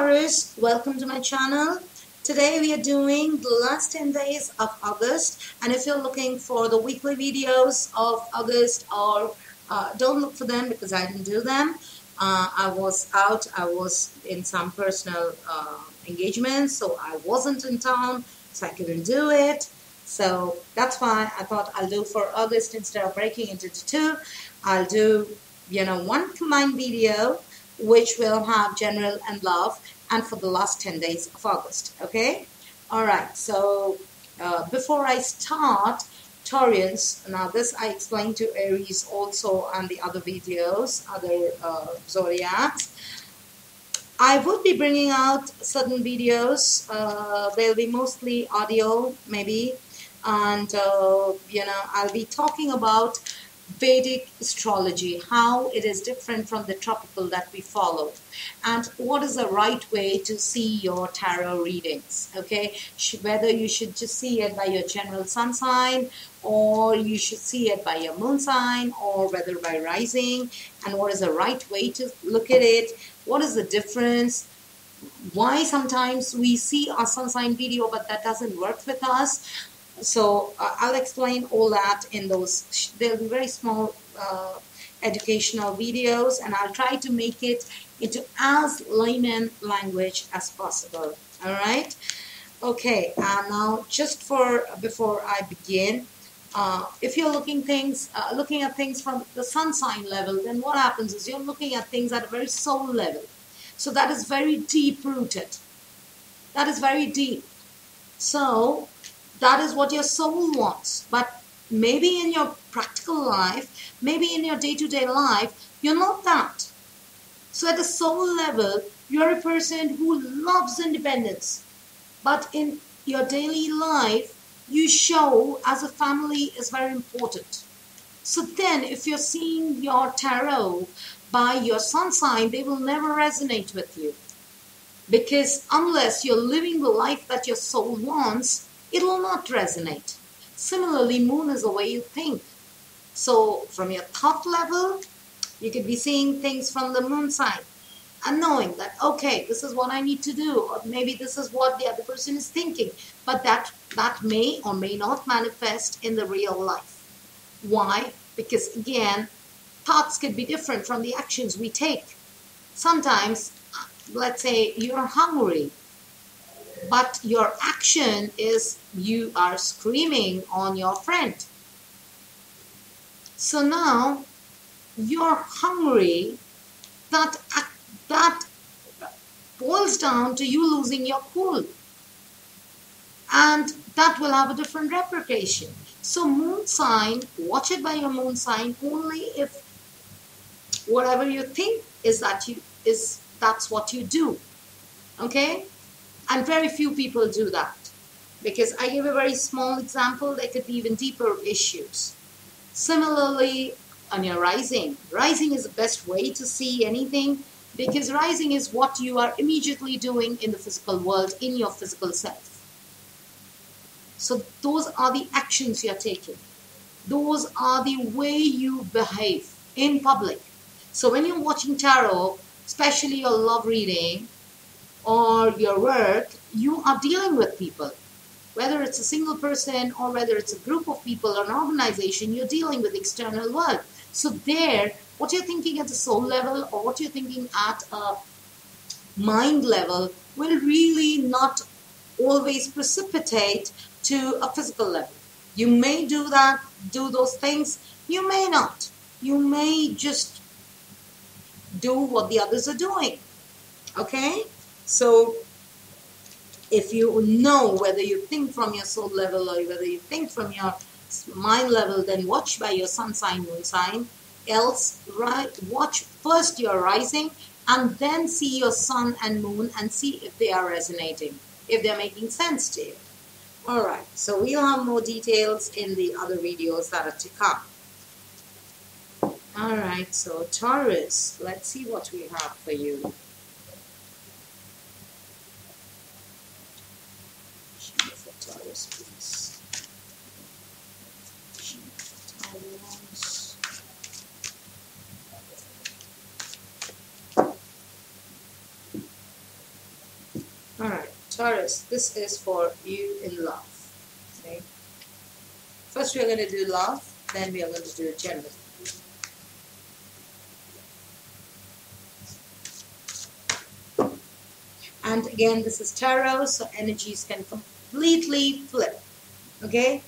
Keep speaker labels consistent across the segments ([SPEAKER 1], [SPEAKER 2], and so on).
[SPEAKER 1] Taurus, welcome to my channel. Today we are doing the last 10 days of August and if you're looking for the weekly videos of August or uh, don't look for them because I didn't do them. Uh, I was out, I was in some personal uh, engagements so I wasn't in town so I couldn't do it. So that's why I thought I'll do for August instead of breaking into two. I'll do, you know, one combined video which will have general and love and for the last 10 days of August. Okay? All right. So uh, before I start, Taurus, now this I explained to Aries also on the other videos, other uh, zodiacs. I would be bringing out certain videos. Uh, they'll be mostly audio, maybe. And, uh, you know, I'll be talking about Vedic astrology, how it is different from the tropical that we follow, and what is the right way to see your tarot readings. Okay, whether you should just see it by your general sun sign, or you should see it by your moon sign, or whether by rising, and what is the right way to look at it, what is the difference, why sometimes we see a sun sign video but that doesn't work with us so uh, I'll explain all that in those. They'll be very small uh, educational videos, and I'll try to make it into as layman language as possible. All right. Okay. Uh, now, just for before I begin, uh, if you're looking things, uh, looking at things from the sun sign level, then what happens is you're looking at things at a very soul level. So that is very deep rooted. That is very deep. So that is what your soul wants. But maybe in your practical life, maybe in your day to day life, you're not that. So, at the soul level, you're a person who loves independence. But in your daily life, you show as a family is very important. So, then if you're seeing your tarot by your sun sign, they will never resonate with you. Because unless you're living the life that your soul wants, it will not resonate. Similarly, moon is the way you think. So, from your thought level, you could be seeing things from the moon side and knowing that, okay, this is what I need to do, or maybe this is what the other person is thinking. But that, that may or may not manifest in the real life. Why? Because again, thoughts could be different from the actions we take. Sometimes, let's say you're hungry but your action is you are screaming on your friend. So now you're hungry, that, that boils down to you losing your cool. And that will have a different replication. So moon sign, watch it by your moon sign only if whatever you think is that you is that's what you do. Okay? And very few people do that. Because I give a very small example, there could be even deeper issues. Similarly, on your rising, rising is the best way to see anything because rising is what you are immediately doing in the physical world, in your physical self. So, those are the actions you're taking, those are the way you behave in public. So, when you're watching tarot, especially your love reading, or your work, you are dealing with people. Whether it's a single person or whether it's a group of people or an organization, you're dealing with external world. So there, what you're thinking at the soul level or what you're thinking at a mind level will really not always precipitate to a physical level. You may do that, do those things, you may not. You may just do what the others are doing. Okay? So if you know whether you think from your soul level or whether you think from your mind level, then watch by your sun sign, moon sign. Else, right, watch first your rising and then see your sun and moon and see if they are resonating, if they're making sense to you. All right, so we'll have more details in the other videos that are to come. All right, so Taurus, let's see what we have for you. Taurus, this is for you in love. Okay. First, we are going to do love, then we are going to do general. And again, this is tarot, so energies can completely flip. Okay?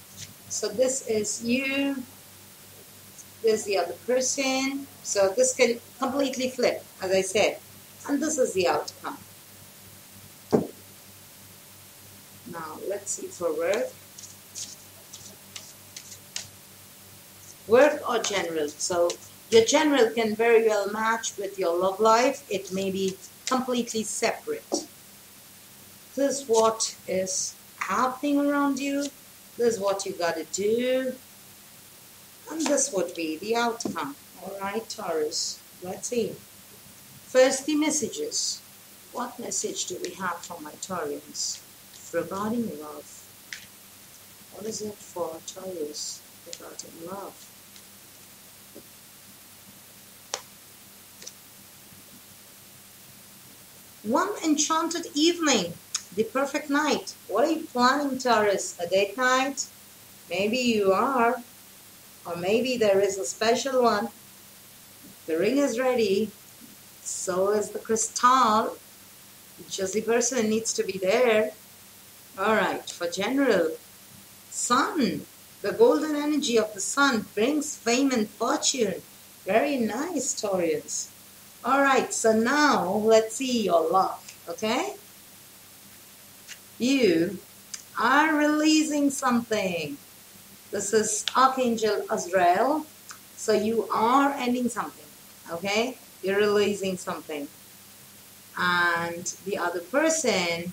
[SPEAKER 1] So this is you, this is the other person. So this can completely flip, as I said. And this is the outcome. For work. Work or general. So your general can very well match with your love life. It may be completely separate. This is what is happening around you. This is what you got to do. And this would be the outcome. All right, Taurus. Let's see. First, the messages. What message do we have from my Taurians regarding love? What is it for Taurus regarding love? One enchanted evening the perfect night. What are you planning, Taurus? A date night? Maybe you are. Or maybe there is a special one. The ring is ready. So is the crystal. Just the person needs to be there. Alright, for general. Sun. The golden energy of the sun brings fame and fortune. Very nice, Taurus. Alright, so now let's see your love. Okay? you are releasing something. This is Archangel Azrael. So you are ending something, okay? You're releasing something. And the other person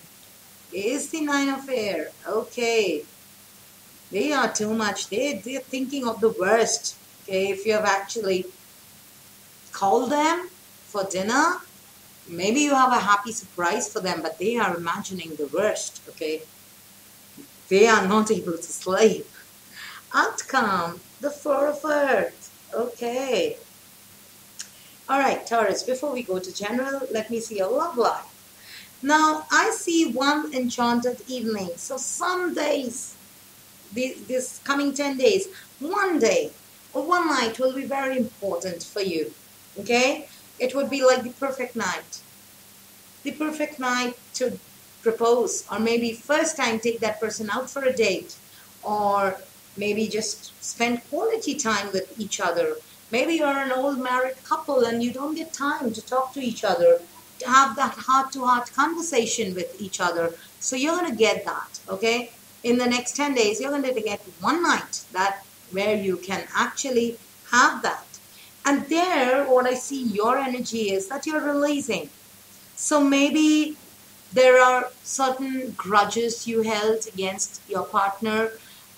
[SPEAKER 1] is the Nine of Air. Okay. They are too much. They, they're thinking of the worst. Okay, if you have actually called them for dinner, maybe you have a happy surprise for them, but they are imagining the worst, okay? They are not able to sleep. Outcome, the Four of Earth, okay. All right, Taurus, before we go to general, let me see your love life. Now, I see one enchanted evening. So some days, this coming 10 days, one day or one night will be very important for you, okay? It would be like the perfect night. The perfect night to propose, or maybe first time take that person out for a date, or maybe just spend quality time with each other. Maybe you're an old married couple and you don't get time to talk to each other, have that heart to heart conversation with each other. So you're going to get that, okay? In the next 10 days, you're going to get one night that where you can actually have that. And there, what I see your energy is that you're releasing. So maybe there are certain grudges you held against your partner.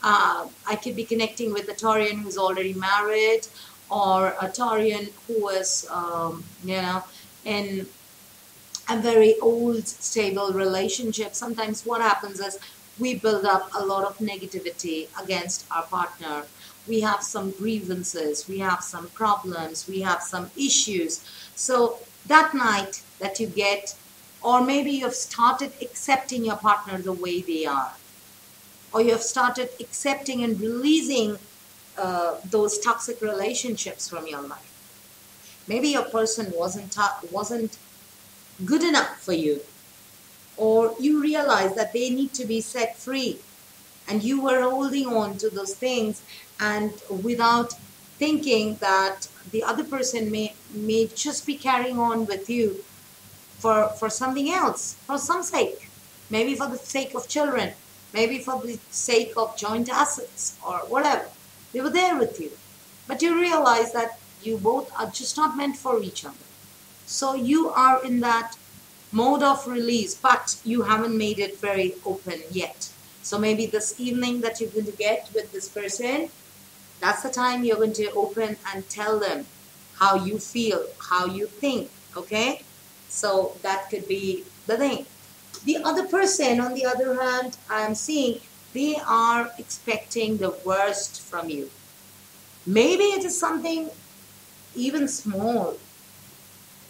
[SPEAKER 1] Uh, I could be connecting with a Taurian who's already married or a Taurian who is, um, you know, in a very old, stable relationship. Sometimes what happens is we build up a lot of negativity against our partner we have some grievances, we have some problems, we have some issues. So that night that you get, or maybe you've started accepting your partner the way they are, or you have started accepting and releasing uh, those toxic relationships from your life. Maybe your person wasn't wasn't good enough for you, or you realize that they need to be set free, and you were holding on to those things and without thinking that the other person may may just be carrying on with you for for something else for some sake. Maybe for the sake of children maybe for the sake of joint assets or whatever. They were there with you. But you realize that you both are just not meant for each other so you are in that mode of release but you haven't made it very open yet so maybe this evening that you're going to get with this person that's the time you're going to open and tell them how you feel, how you think, okay? So that could be the thing. The other person, on the other hand, I'm seeing they are expecting the worst from you. Maybe it is something even small,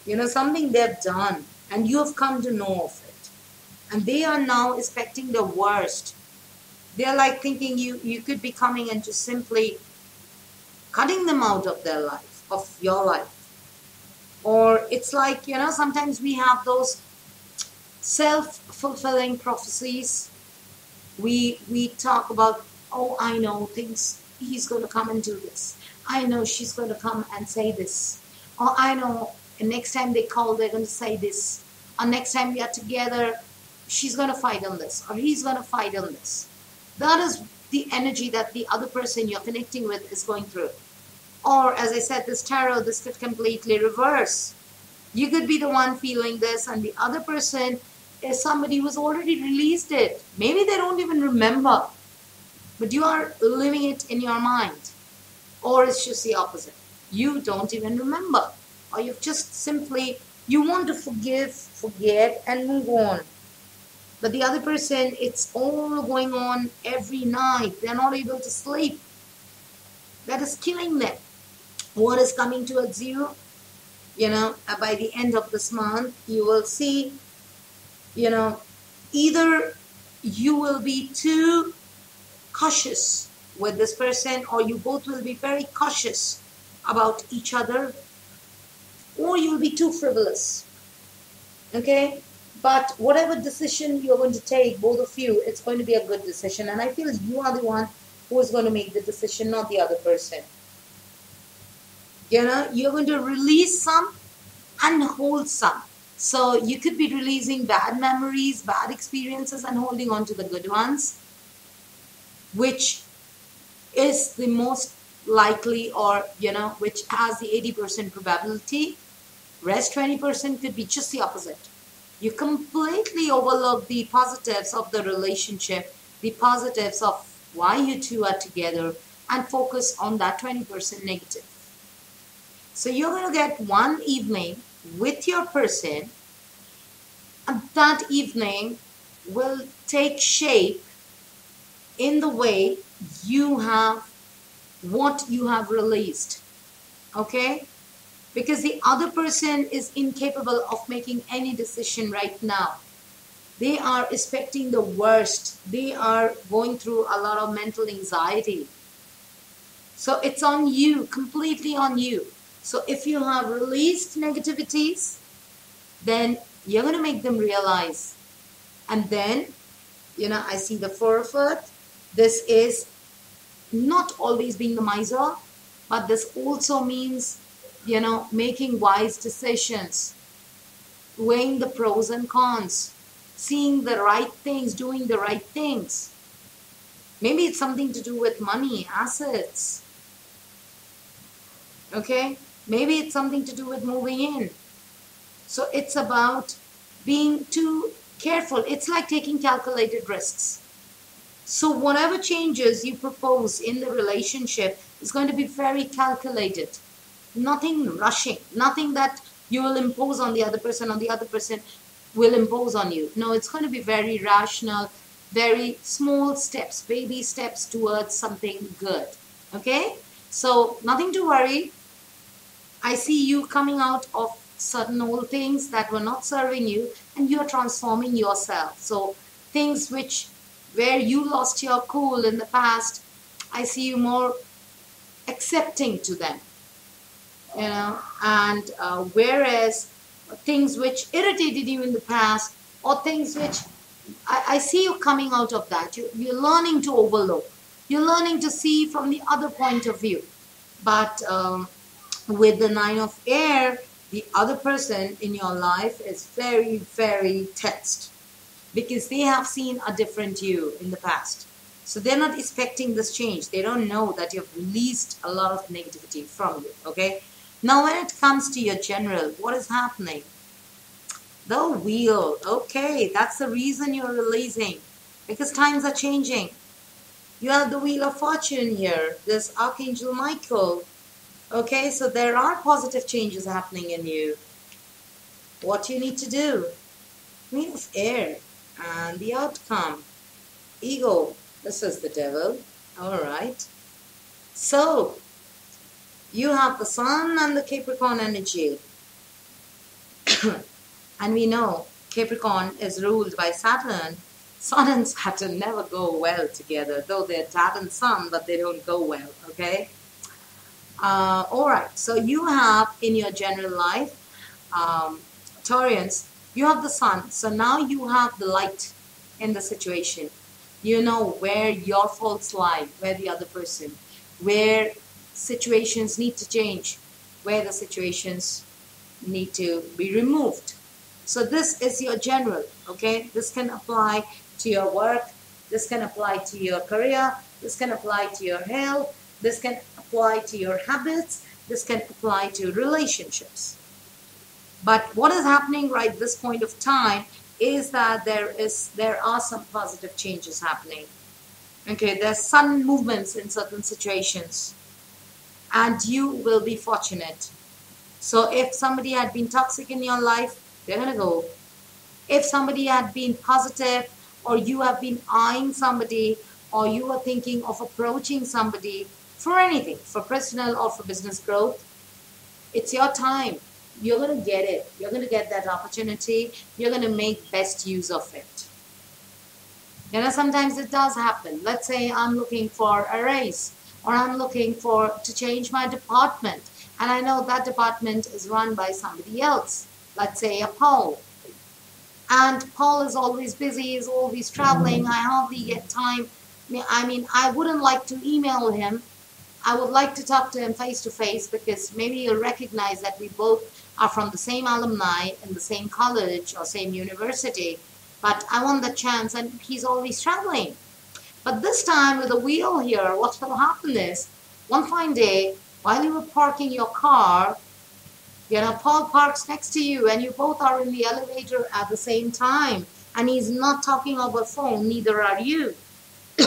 [SPEAKER 1] you know, something they've done and you have come to know of it. and they are now expecting the worst. They're like thinking you, you could be coming and just simply cutting them out of their life, of your life. Or it's like, you know, sometimes we have those self fulfilling prophecies. We, we talk about, oh, I know things, he's going to come and do this. I know she's going to come and say this. Or I know next time they call, they're going to say this. Or next time we are together, she's going to fight on this. Or he's going to fight on this. That is the energy that the other person you're connecting with is going through. Or, as I said, this tarot, this could completely reverse. You could be the one feeling this, and the other person is somebody who's already released it. Maybe they don't even remember, but you are living it in your mind. Or it's just the opposite. You don't even remember. Or you've just simply, you want to forgive, forget, and move on. But the other person, it's all going on every night. They're not able to sleep. That is killing them. What is coming towards you? You know, uh, by the end of this month, you will see, you know, either you will be too cautious with this person or you both will be very cautious about each other or you'll be too frivolous. Okay? But whatever decision you're going to take both of you it's going to be a good decision. And i feel you are the one who is going to make the decision not the other person. You know you're going to release some and hold some. So you could be releasing bad memories bad experiences and holding on to the good ones which is the most likely or you know which has the 80% probability rest 20% could be just the opposite you completely overlook the positives of the relationship the positives of why you two are together and focus on that 20% negative so you're going to get one evening with your person and that evening will take shape in the way you have what you have released. Okay? Because the other person is incapable of making any decision right now. They are expecting the worst. They are going through a lot of mental anxiety. So it's on you, completely on you. So if you have released negativities, then you're going to make them realize. And then, you know, I see the four of earth. This is not always being the miser, but this also means, you know, making wise decisions, weighing the pros and cons, seeing the right things, doing the right things. Maybe it's something to do with money, assets. Okay? Maybe it's something to do with moving in. So it's about being too careful. It's like taking calculated risks. So whatever changes you propose in the relationship is going to be very calculated. Nothing rushing, nothing that you will impose on the other person or the other person will impose on you. No, it's going to be very rational, very small steps, baby steps towards something good. Okay? So nothing to worry. I see you coming out of certain old things that were not serving you and you are transforming yourself. So things which where you lost your cool in the past, I see you more accepting to them. You know, and uh, whereas things which irritated you in the past, or things which I, I see you coming out of that, you, you're learning to overlook. You're learning to see from the other point of view. But um, with the nine of air, the other person in your life is very, very tensed because they have seen a different you in the past. So they're not expecting this change. They don't know that you've released a lot of negativity from you. Okay. Now, when it comes to your general, what is happening? The wheel. Okay, that's the reason you're releasing because times are changing. You have the wheel of fortune here. There's Archangel Michael. Okay, so there are positive changes happening in you. What you need to do? Queen of Air and the outcome ego this is the devil all right so you have the sun and the capricorn energy and we know Capricorn is ruled by Saturn, Sun and Saturn never go well together, though they're dad and son, but they don't go well, okay? Uh, all right, so you have in your general life, um, Taurians, you have the sun. So now you have the light in the situation. You know where your faults lie, where the other person, where situations need to change, where the situations need to be removed. So this is your general, okay? This can apply to your work, this can apply to your career, this can apply to your health, this can apply to your habits, this can apply to relationships. But what is happening right this point of time is that there is there are some positive changes happening. Okay, there's sudden movements in certain situations, and you will be fortunate. So if somebody had been toxic in your life, they're gonna go. If somebody had been positive, or you have been eyeing somebody, or you are thinking of approaching somebody for anything, for personal or for business growth, it's your time you're going to get it. You're going to get that opportunity. You're going to make best use of it. You know, sometimes it does happen. Let's say I'm looking for a raise or I'm looking for to change my department and I know that department is run by somebody else. Let's say a Paul. And Paul is always busy, he's always traveling. I hardly get time. I mean, I wouldn't like to email him. I would like to talk to him face to face because maybe he'll recognize that we both are from the same alumni in the same college or same university, but I want the chance and he's always traveling. But this time with the wheel here, what will happen is one fine day, while you were parking your car, you know, Paul parks next to you and you both are in the elevator at the same time and he's not talking over phone, neither are you.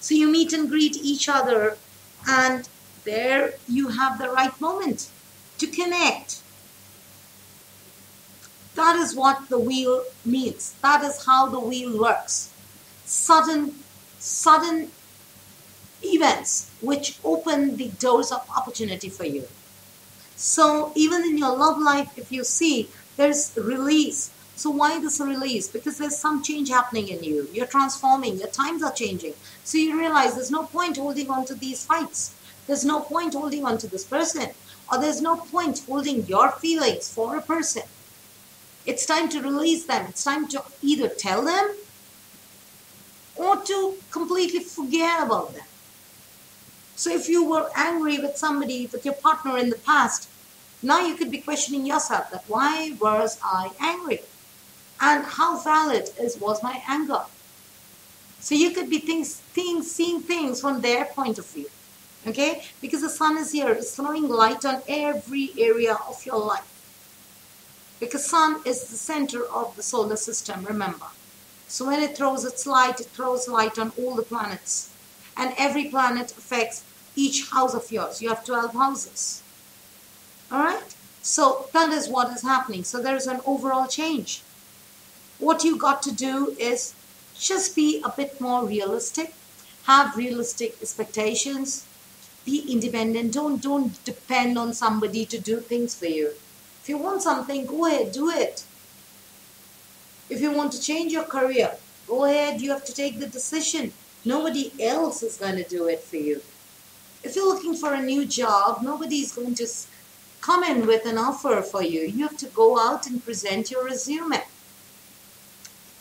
[SPEAKER 1] so you meet and greet each other and there you have the right moment to connect. That is what the wheel means. That is how the wheel works. Sudden, sudden events which open the doors of opportunity for you. So even in your love life, if you see there's release. So why is this release? Because there's some change happening in you. You're transforming. Your times are changing. So you realize there's no point holding on to these fights. There's no point holding on to this person or there's no point holding your feelings for a person. It's time to release them. It's time to either tell them or to completely forget about them. So if you were angry with somebody, with your partner in the past, now you could be questioning yourself that why was I angry? And how valid is was my anger? So you could be things, seeing things from their point of view okay because the sun is here it's throwing light on every area of your life because sun is the center of the solar system remember so when it throws its light it throws light on all the planets. And every planet affects each house of yours. You have 12 houses. All right so that is what is happening. So there is an overall change. What you got to do is just be a bit more realistic. Have realistic expectations. Be independent. Don't don't depend on somebody to do things for you. If you want something go ahead do it if you want to change your career go ahead you have to take the decision nobody else is going to do it for you if you're looking for a new job nobody's going to come in with an offer for you you have to go out and present your resume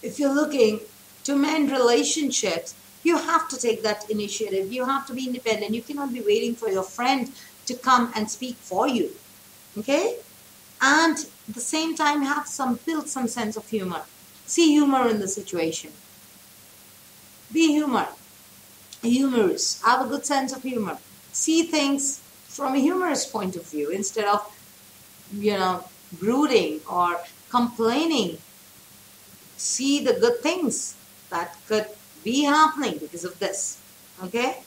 [SPEAKER 1] if you're looking to mend relationships you have to take that initiative. You have to be independent. You cannot be waiting for your friend to come and speak for you. Okay? And at the same time, have some build some sense of humor. See humor in the situation. Be humor. Humorous. Have a good sense of humor. See things from a humorous point of view instead of, you know, brooding or complaining. See the good things that could be happening because of this. Okay?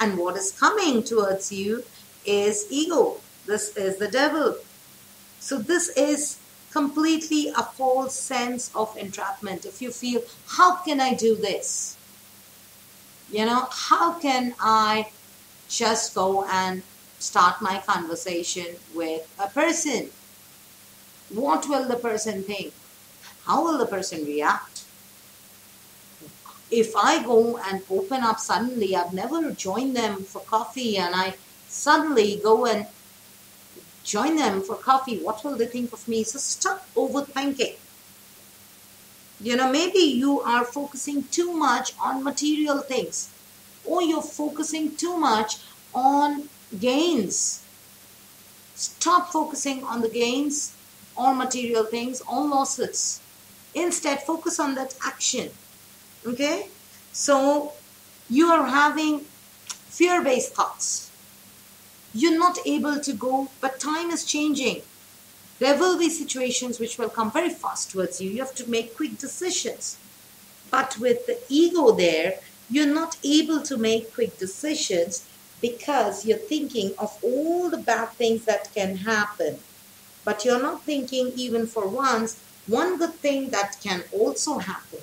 [SPEAKER 1] And what is coming towards you is ego. This is the devil. So this is completely a false sense of entrapment. If you feel, how can I do this? You know, how can I just go and start my conversation with a person? What will the person think? How will the person react? If I go and open up suddenly, I've never joined them for coffee and I suddenly go and join them for coffee, what will they think of me? So stop overthinking. You know, maybe you are focusing too much on material things or you're focusing too much on gains. Stop focusing on the gains or material things or losses. Instead, focus on that action. Okay? So, you are having fear based thoughts. You're not able to go, but time is changing. There will be situations which will come very fast towards you. You have to make quick decisions. But with the ego there, you're not able to make quick decisions because you're thinking of all the bad things that can happen. But you're not thinking, even for once, one good thing that can also happen.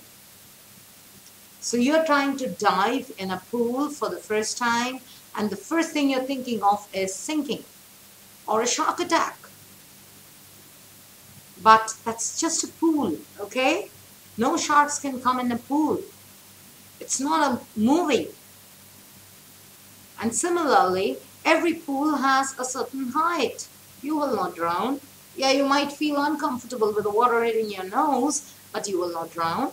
[SPEAKER 1] So you're trying to dive in a pool for the first time, and the first thing you're thinking of is sinking or a shark attack. But that's just a pool, okay? No sharks can come in a pool. It's not a movie. And similarly, every pool has a certain height. You will not drown. Yeah, you might feel uncomfortable with the water hitting your nose, but you will not drown.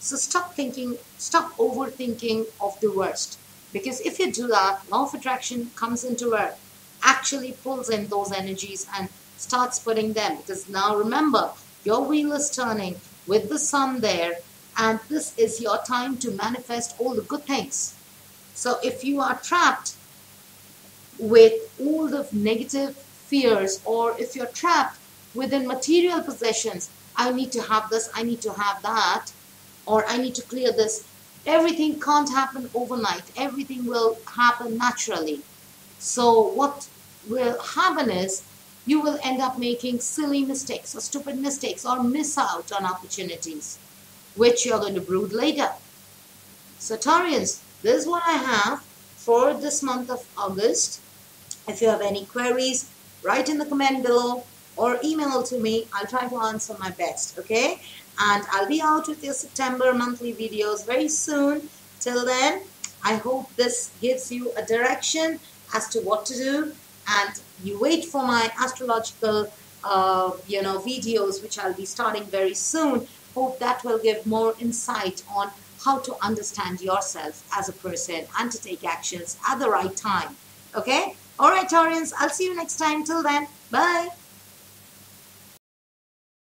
[SPEAKER 1] So stop thinking, stop overthinking of the worst. Because if you do that, law of attraction comes into Earth, actually pulls in those energies and starts putting them. Because now remember, your wheel is turning with the sun there, and this is your time to manifest all the good things. So if you are trapped with all the negative fears, or if you're trapped within material possessions, I need to have this, I need to have that, or I need to clear this. Everything can't happen overnight. Everything will happen naturally. So what will happen is you will end up making silly mistakes or stupid mistakes or miss out on opportunities which you're going to brood later. So Taurians, this is what I have for this month of August. If you have any queries, write in the comment below or email to me. I'll try to answer my best, okay? And I'll be out with your September monthly videos very soon. Till then, I hope this gives you a direction as to what to do and you wait for my astrological uh, you know videos which I'll be starting very soon hope that will give more insight on how to understand yourself as a person and to take actions at the right time okay all right Taurians I'll see you next time till then bye